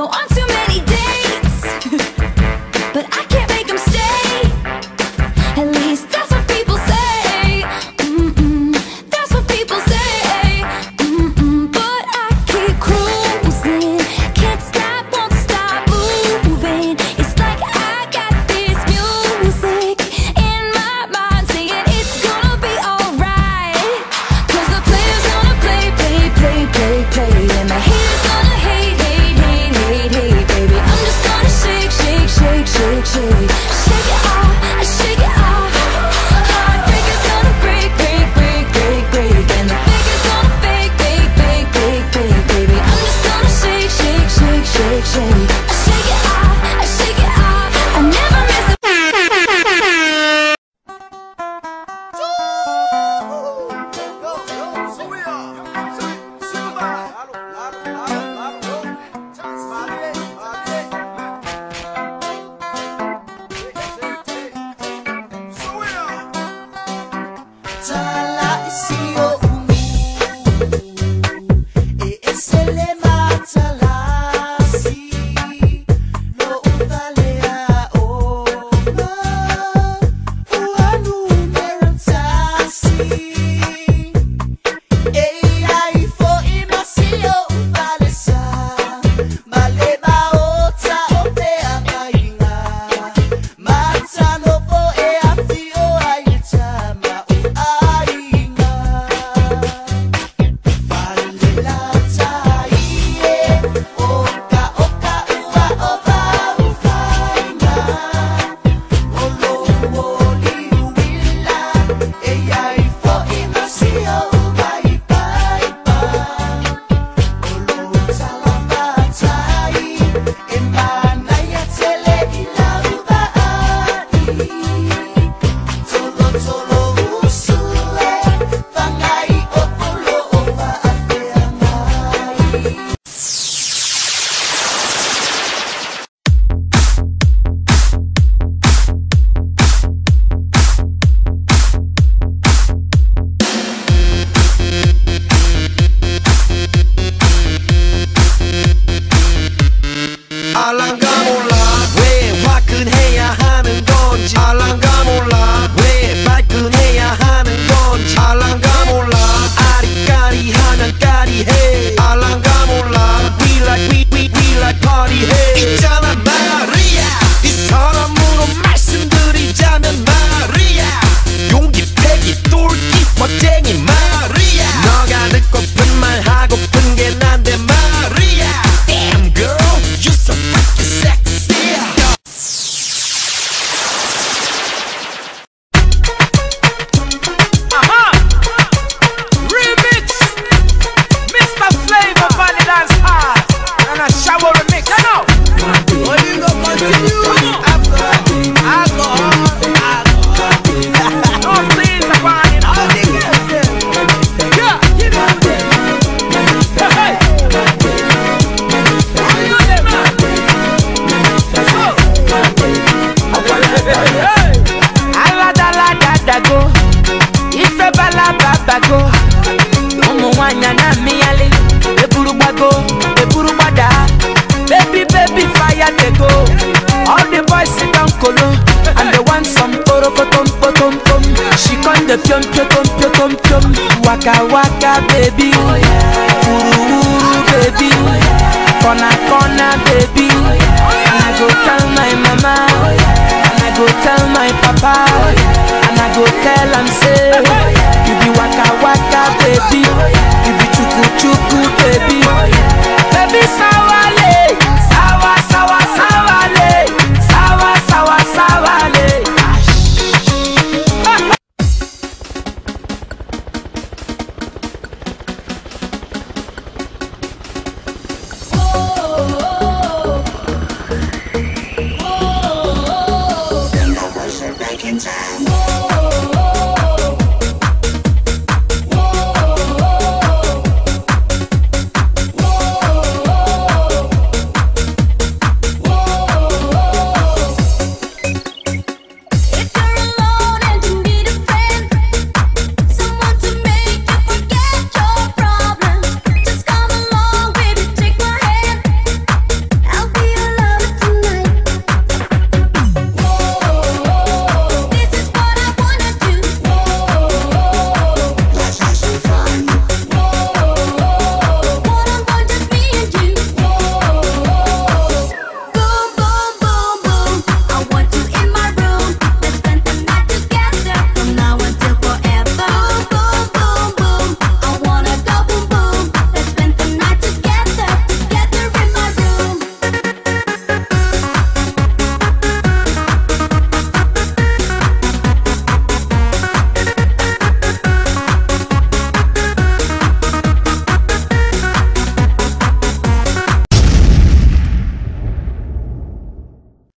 go on the chum chum chum chum chum Waka waka baby oh, yeah. baby oh, yeah. Corner corner baby oh, yeah. And I go tell my mama And I go tell my papa Oh.